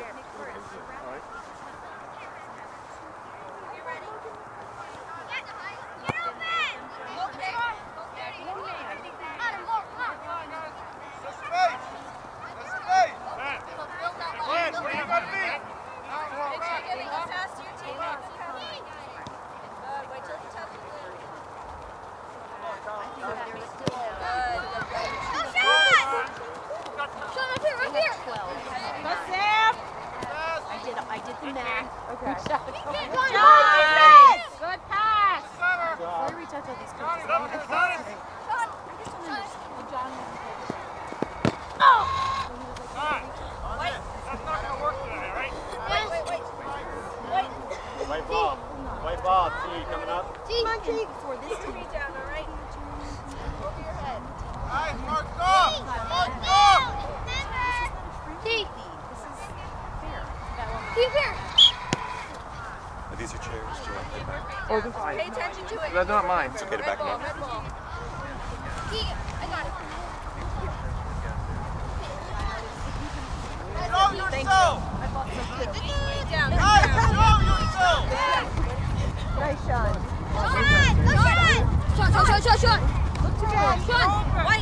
All right. Lance, where you gonna be? Go, Sam! I did, I did the math. Okay. Good Nice! Good pass! Center. Before I reach out to all these coaches, Got it, got it. I just don't understand. Well, John was the coach. All right. That's not gonna work today, all right? White ball. White ball. T coming up. Come on, T. Before this team. Nice, Mark, go! Mark, go! T. This is fair. Keep here. These are chairs. Do you? Oh, Pay attention to it. That's not mine. It's okay to back them up. Red ball. T. I got it. Show yourself! Down. Show yourself! Nice shot. Sean! Go, Sean! Sean, Sean, Sean, Sean, Sean! Look to Sean! Sean!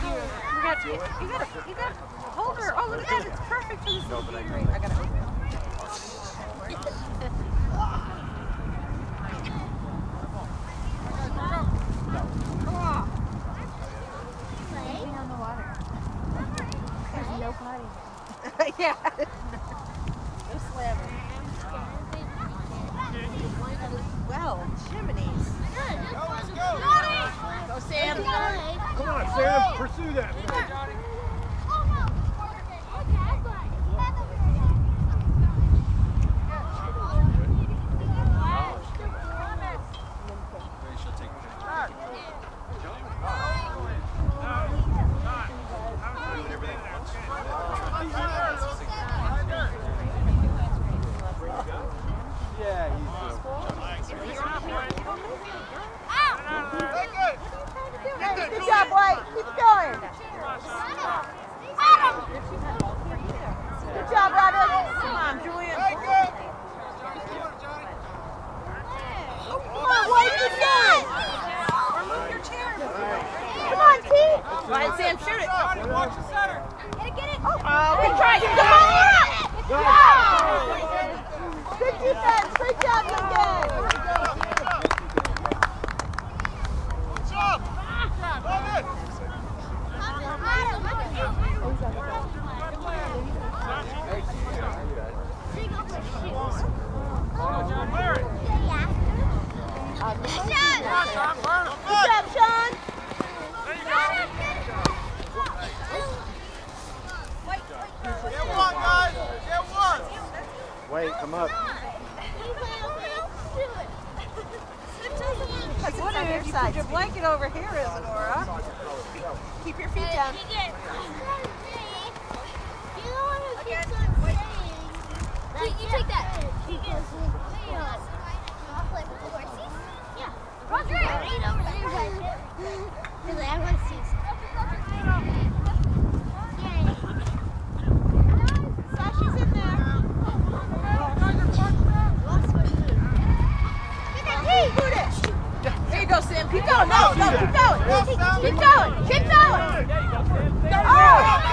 You gotta, you gotta hold her. Oh, look at that. It's perfect for this little game. I gotta open it. Yeah. Sam. Keep going. No, no, keep going. Keep going. Keep going. Oh, come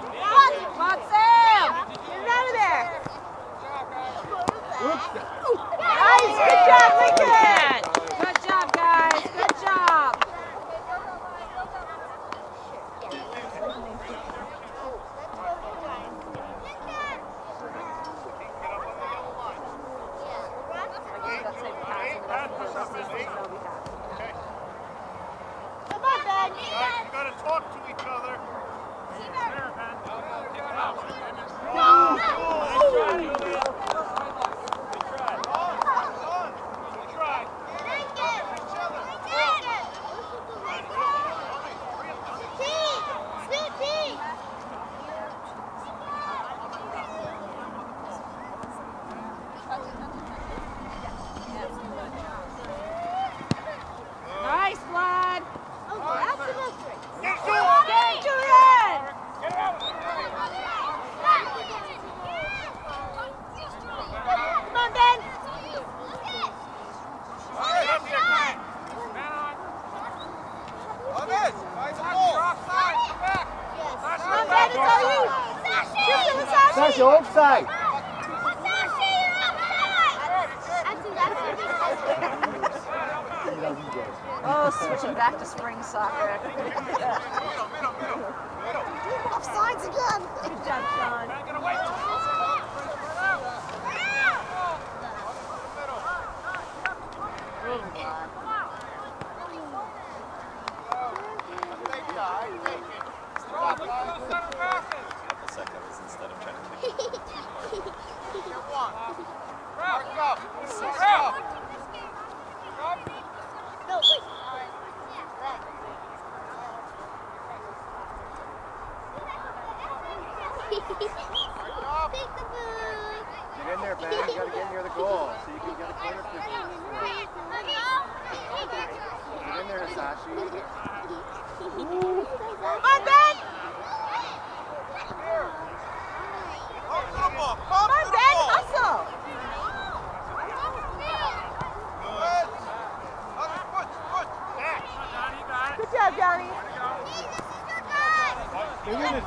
go.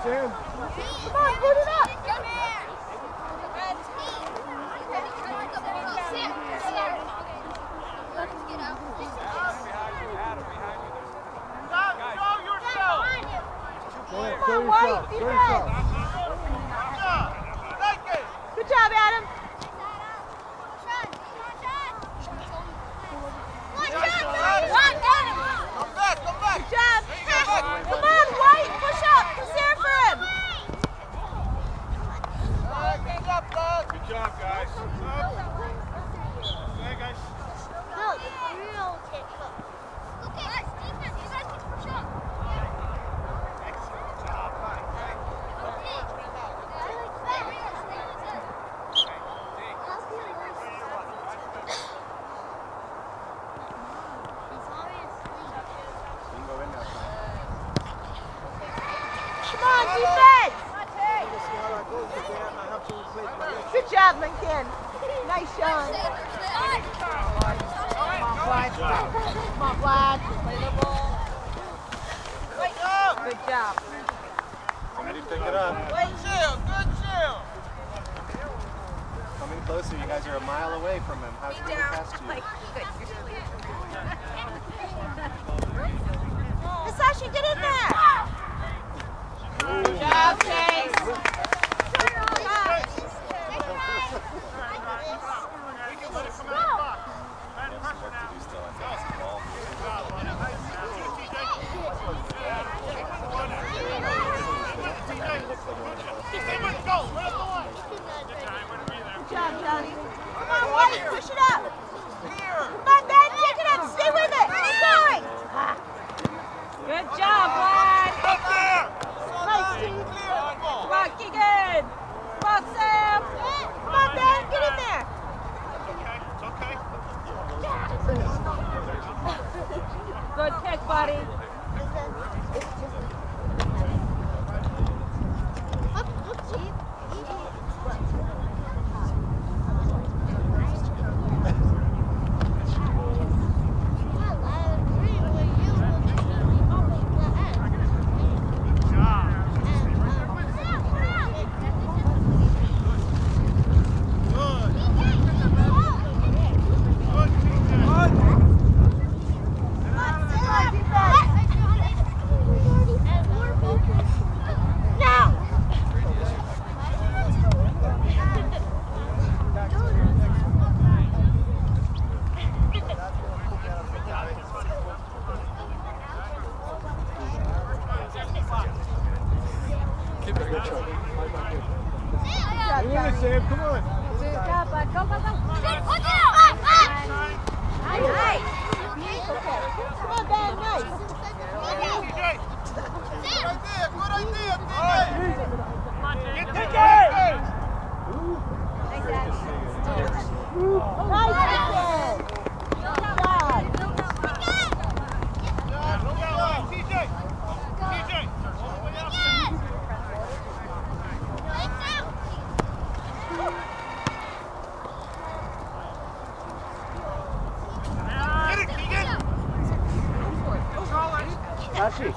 That's. Come on, boot it up. Go, go yourself. Go yourself. You want to save, come Come on, Nice. Sashi.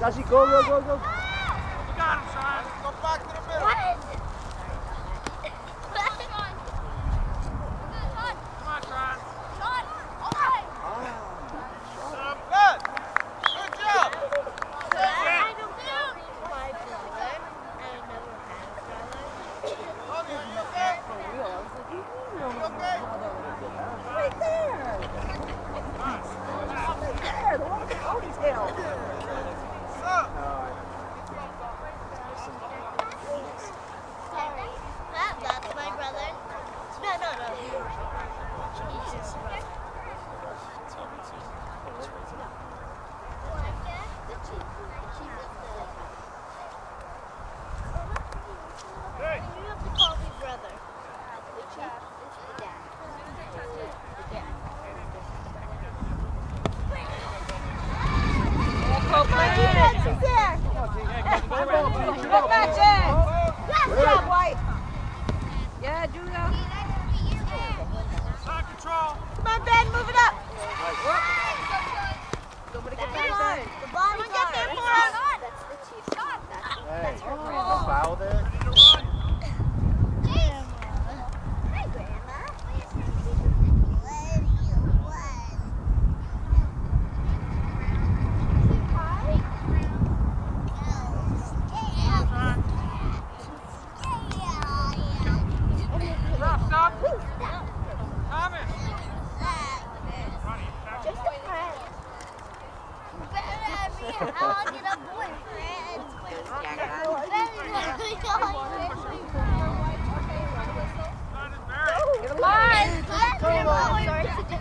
Sashi, go, go, go, go. allow this?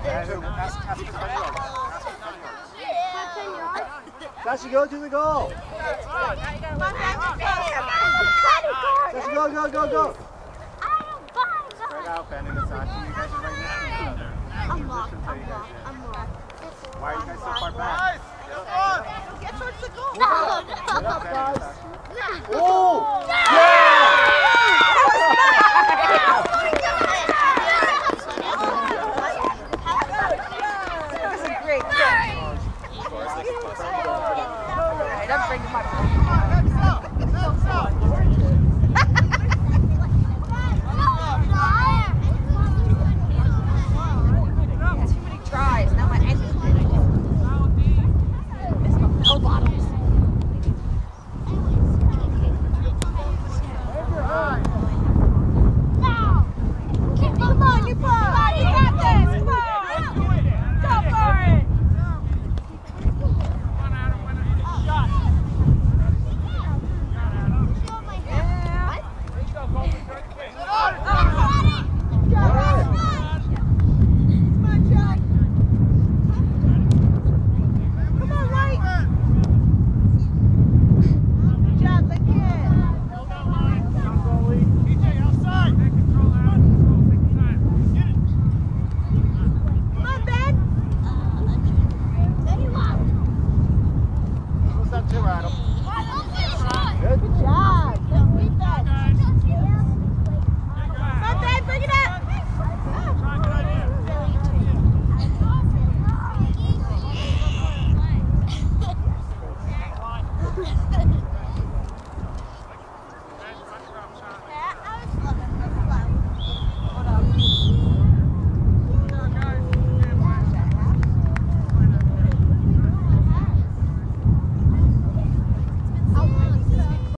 Sorry to do this. Sashi, go to the goal. Sashi, go, go, go, go. Spread out, Ben and Sashi. You guys are right next to each other. I'm locked. I'm locked. I'm locked. Why are you guys so far back? Get towards the goal. No, oh! no. I don't bring my